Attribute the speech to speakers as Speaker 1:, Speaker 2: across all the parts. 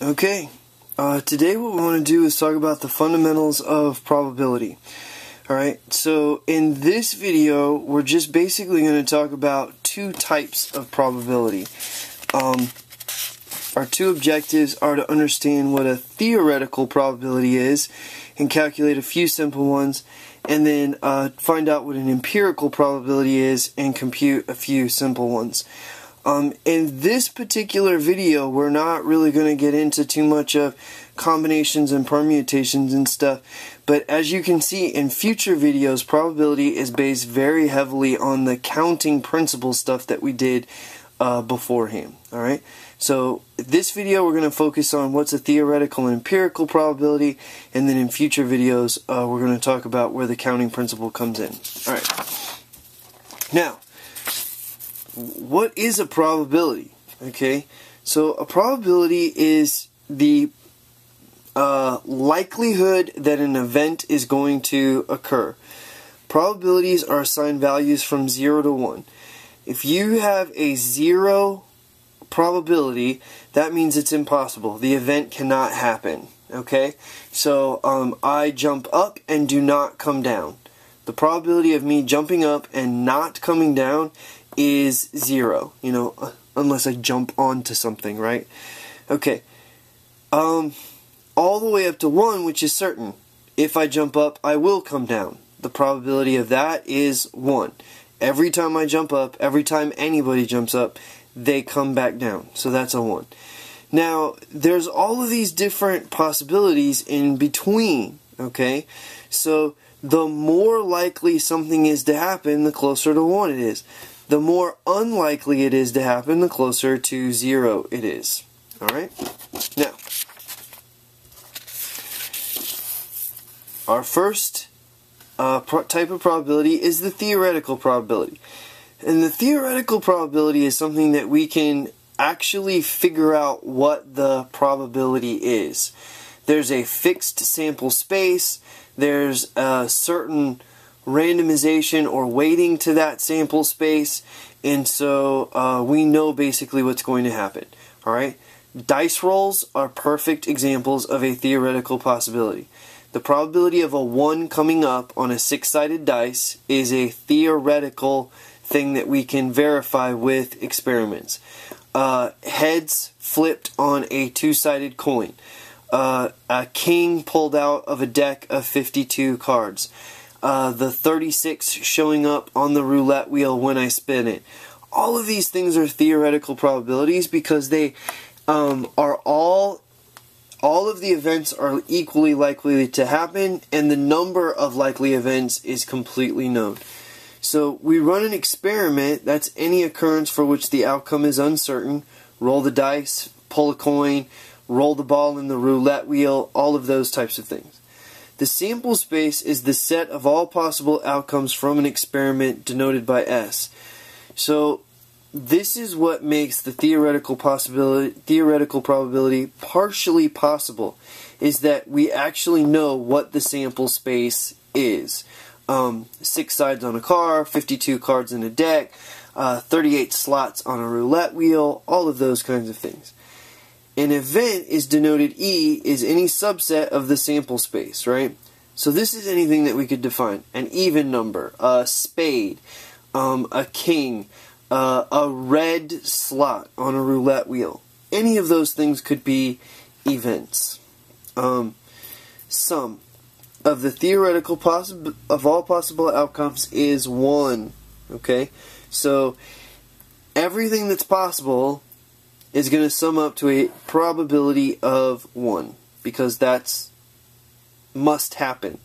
Speaker 1: Okay, uh, today what we want to do is talk about the fundamentals of probability. Alright, so in this video, we're just basically going to talk about two types of probability. Um, our two objectives are to understand what a theoretical probability is and calculate a few simple ones, and then uh, find out what an empirical probability is and compute a few simple ones. Um, in this particular video, we're not really going to get into too much of combinations and permutations and stuff, but as you can see in future videos, probability is based very heavily on the counting principle stuff that we did uh, beforehand. Alright, so this video we're going to focus on what's a theoretical and empirical probability, and then in future videos uh, we're going to talk about where the counting principle comes in. Alright, now what is a probability? Okay, so a probability is the uh, likelihood that an event is going to occur. Probabilities are assigned values from 0 to 1. If you have a 0 probability, that means it's impossible. The event cannot happen. Okay? So, um, I jump up and do not come down. The probability of me jumping up and not coming down is zero, you know, unless I jump onto something, right? Okay. Um, all the way up to one, which is certain. If I jump up, I will come down. The probability of that is one. Every time I jump up, every time anybody jumps up, they come back down. So that's a one. Now, there's all of these different possibilities in between, okay? So, the more likely something is to happen, the closer to 1 it is the more unlikely it is to happen, the closer to zero it is. Alright? Now, our first uh, type of probability is the theoretical probability. And the theoretical probability is something that we can actually figure out what the probability is. There's a fixed sample space, there's a certain randomization or weighting to that sample space, and so uh, we know basically what's going to happen. All right, dice rolls are perfect examples of a theoretical possibility. The probability of a 1 coming up on a six sided dice is a theoretical thing that we can verify with experiments. Uh, heads flipped on a two sided coin. Uh, a king pulled out of a deck of 52 cards uh, the 36 showing up on the roulette wheel when I spin it. All of these things are theoretical probabilities because they um, are all all of the events are equally likely to happen and the number of likely events is completely known. So we run an experiment, that's any occurrence for which the outcome is uncertain, roll the dice, pull a coin, roll the ball in the roulette wheel, all of those types of things. The sample space is the set of all possible outcomes from an experiment denoted by S. So this is what makes the theoretical possibility theoretical probability partially possible is that we actually know what the sample space is. Um, six sides on a car, 52 cards in a deck, uh, 38 slots on a roulette wheel, all of those kinds of things. An event is denoted E is any subset of the sample space, right? So this is anything that we could define. An even number, a spade, um, a king, uh, a red slot on a roulette wheel. Any of those things could be events. Um, of the theoretical possible of all possible outcomes is one. Okay, so everything that's possible is going to sum up to a probability of 1 because that's must happen.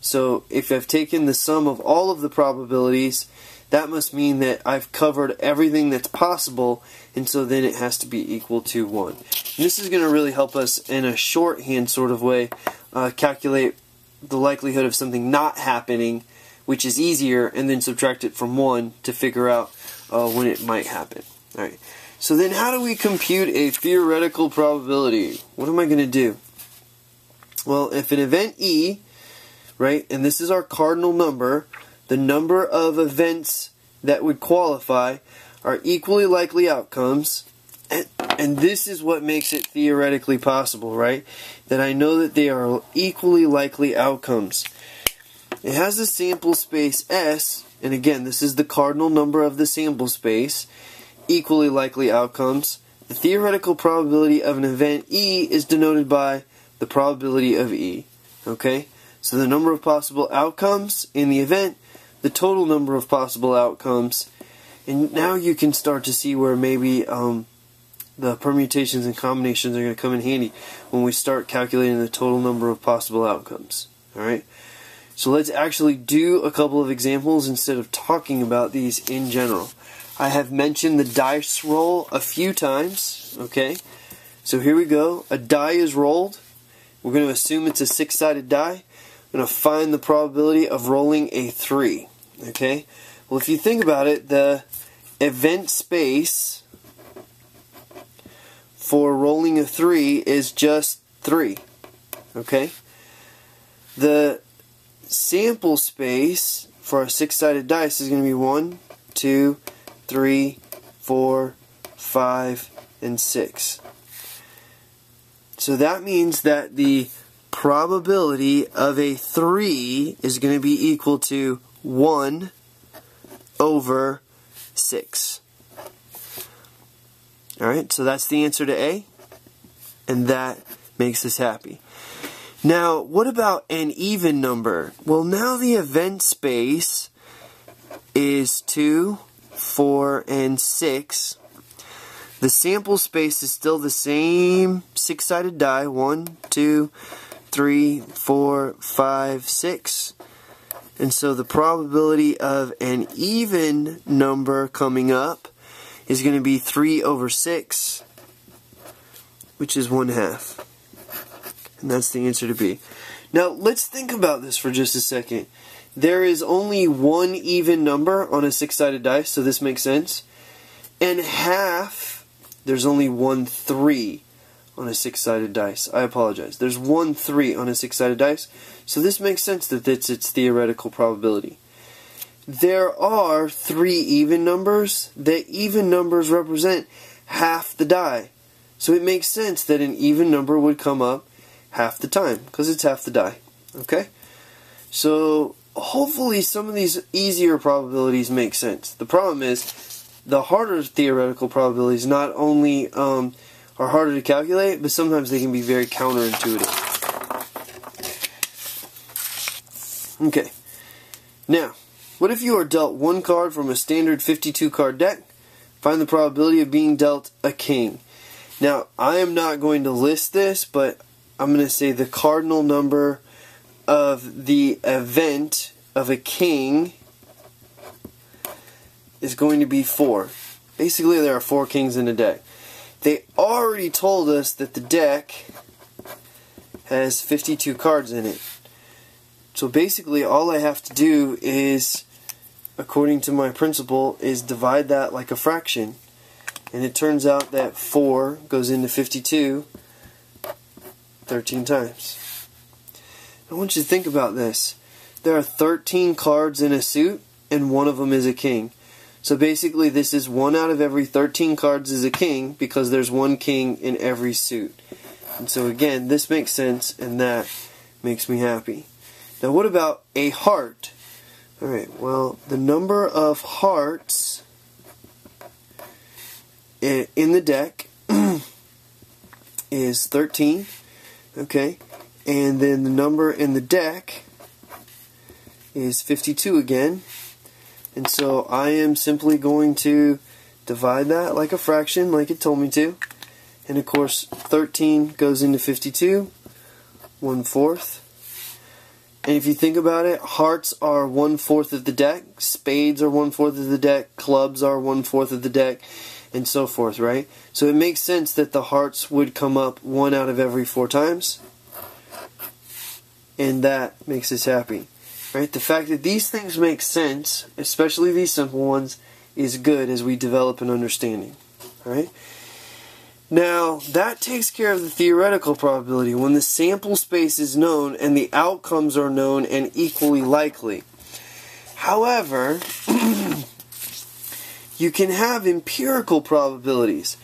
Speaker 1: So if I've taken the sum of all of the probabilities, that must mean that I've covered everything that's possible, and so then it has to be equal to 1. And this is going to really help us in a shorthand sort of way uh, calculate the likelihood of something not happening, which is easier, and then subtract it from 1 to figure out uh, when it might happen. Alright. So then how do we compute a theoretical probability? What am I going to do? Well, if an event E, right, and this is our cardinal number, the number of events that would qualify are equally likely outcomes, and And this is what makes it theoretically possible, right? That I know that they are equally likely outcomes. It has a sample space S, and again, this is the cardinal number of the sample space, equally likely outcomes. The theoretical probability of an event E is denoted by the probability of E. Okay? So the number of possible outcomes in the event, the total number of possible outcomes, and now you can start to see where maybe um, the permutations and combinations are going to come in handy when we start calculating the total number of possible outcomes. Alright? So let's actually do a couple of examples instead of talking about these in general. I have mentioned the dice roll a few times, okay? So here we go. A die is rolled. We're going to assume it's a six-sided die. I'm going to find the probability of rolling a 3, okay? Well, if you think about it, the event space for rolling a 3 is just 3. Okay? The sample space for a six-sided dice is going to be 1, 2, 3, 4, 5, and 6. So that means that the probability of a 3 is going to be equal to 1 over 6. Alright, so that's the answer to A, and that makes us happy. Now, what about an even number? Well, now the event space is 2, 4, and 6. The sample space is still the same six-sided die. 1, 2, 3, 4, 5, 6. And so the probability of an even number coming up is going to be 3 over 6, which is 1 half. And that's the answer to B. Now, let's think about this for just a second. There is only one even number on a six-sided dice, so this makes sense. And half, there's only one 3 on a six-sided dice. I apologize. There's one 3 on a six-sided dice, so this makes sense that it's its theoretical probability. There are three even numbers. The even numbers represent half the die. So it makes sense that an even number would come up half the time, because it's half the die. Okay? So hopefully some of these easier probabilities make sense. The problem is the harder theoretical probabilities not only um, are harder to calculate, but sometimes they can be very counterintuitive. Okay. Now, what if you are dealt one card from a standard 52 card deck? Find the probability of being dealt a king. Now, I am not going to list this, but I'm going to say the cardinal number of the event of a king is going to be 4. Basically, there are 4 kings in a deck. They already told us that the deck has 52 cards in it. So basically, all I have to do is, according to my principle, is divide that like a fraction. And it turns out that 4 goes into 52 13 times. I want you to think about this. There are 13 cards in a suit, and one of them is a king. So basically, this is one out of every 13 cards is a king because there's one king in every suit. And so again, this makes sense, and that makes me happy. Now, what about a heart? Alright, well, the number of hearts in the deck is 13. Okay, and then the number in the deck is 52 again. And so I am simply going to divide that like a fraction, like it told me to. And of course, 13 goes into 52, 1 fourth. And if you think about it, hearts are one fourth of the deck, spades are one fourth of the deck, clubs are one fourth of the deck, and so forth, right? So it makes sense that the hearts would come up one out of every four times. And that makes us happy. Right? The fact that these things make sense, especially these simple ones, is good as we develop an understanding. Right? Now, that takes care of the theoretical probability when the sample space is known and the outcomes are known and equally likely. However, you can have empirical probabilities.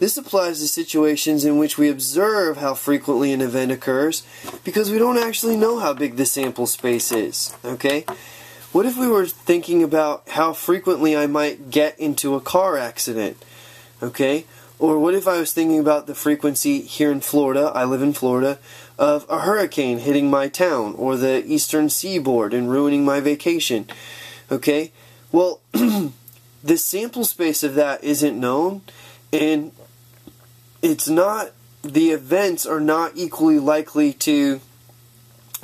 Speaker 1: This applies to situations in which we observe how frequently an event occurs because we don't actually know how big the sample space is. Okay? What if we were thinking about how frequently I might get into a car accident? Okay? Or what if I was thinking about the frequency here in Florida, I live in Florida, of a hurricane hitting my town or the eastern seaboard and ruining my vacation? Okay? Well, the sample space of that isn't known and it's not the events are not equally likely to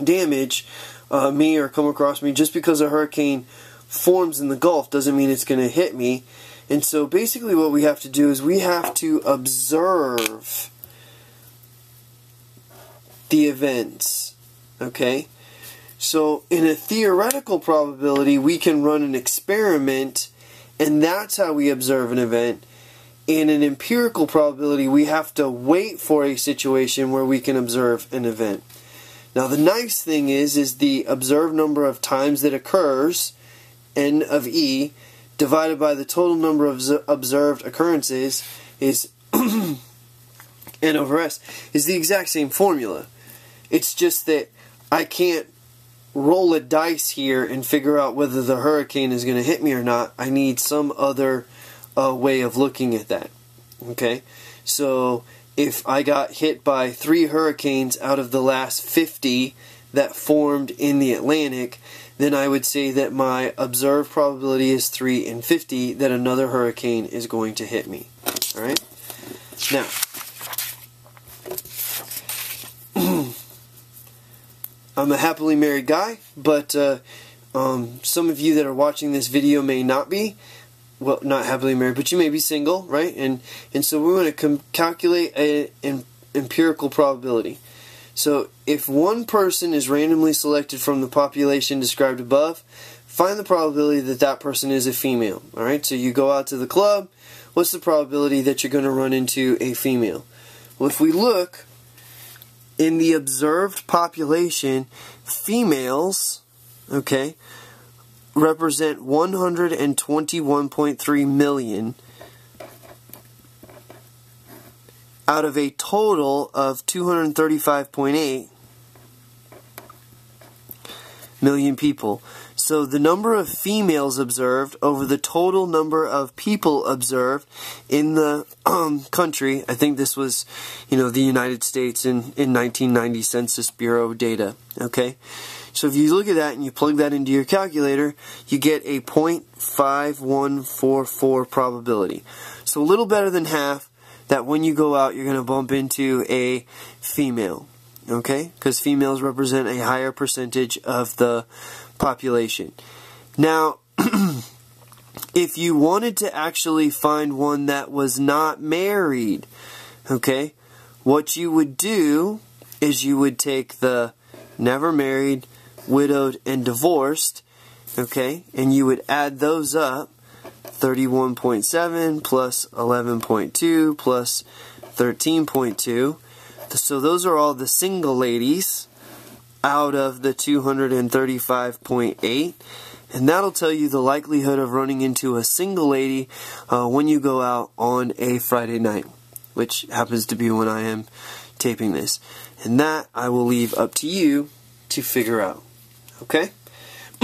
Speaker 1: damage uh, me or come across me just because a hurricane forms in the Gulf doesn't mean it's going to hit me. And so basically what we have to do is we have to observe the events. Okay? So in a theoretical probability, we can run an experiment and that's how we observe an event in an empirical probability, we have to wait for a situation where we can observe an event. Now, the nice thing is, is the observed number of times that occurs, n of e, divided by the total number of observed occurrences is n over s, is the exact same formula. It's just that I can't roll a dice here and figure out whether the hurricane is going to hit me or not. I need some other uh, way of looking at that. Okay? So if I got hit by three hurricanes out of the last 50 that formed in the Atlantic, then I would say that my observed probability is 3 in 50 that another hurricane is going to hit me. Alright? Now, I'm a happily married guy, but uh, um, some of you that are watching this video may not be well, not happily married, but you may be single, right? And and so we want to calculate an empirical probability. So if one person is randomly selected from the population described above, find the probability that that person is a female. All right. So you go out to the club. What's the probability that you're going to run into a female? Well, if we look in the observed population, females, okay, represent 121.3 million out of a total of 235.8 million people. So the number of females observed over the total number of people observed in the um, country, I think this was, you know, the United States in, in 1990 Census Bureau data, okay? So if you look at that and you plug that into your calculator, you get a 0.5144 probability. So a little better than half that when you go out you're going to bump into a female. Okay? Because females represent a higher percentage of the population. Now, if you wanted to actually find one that was not married, okay, what you would do is you would take the never married widowed, and divorced, okay, and you would add those up 31.7 plus 11.2 plus 13.2. So those are all the single ladies out of the 235.8. And that'll tell you the likelihood of running into a single lady uh, when you go out on a Friday night, which happens to be when I am taping this. And that I will leave up to you to figure out. Okay?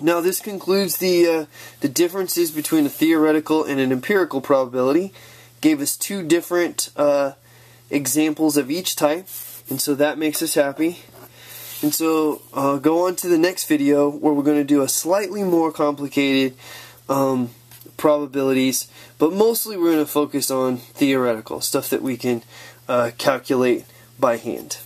Speaker 1: now this concludes the, uh, the differences between a theoretical and an empirical probability. Gave us two different uh, examples of each type, and so that makes us happy. And so uh, go on to the next video where we're going to do a slightly more complicated um, probabilities, but mostly we're going to focus on theoretical, stuff that we can uh, calculate by hand.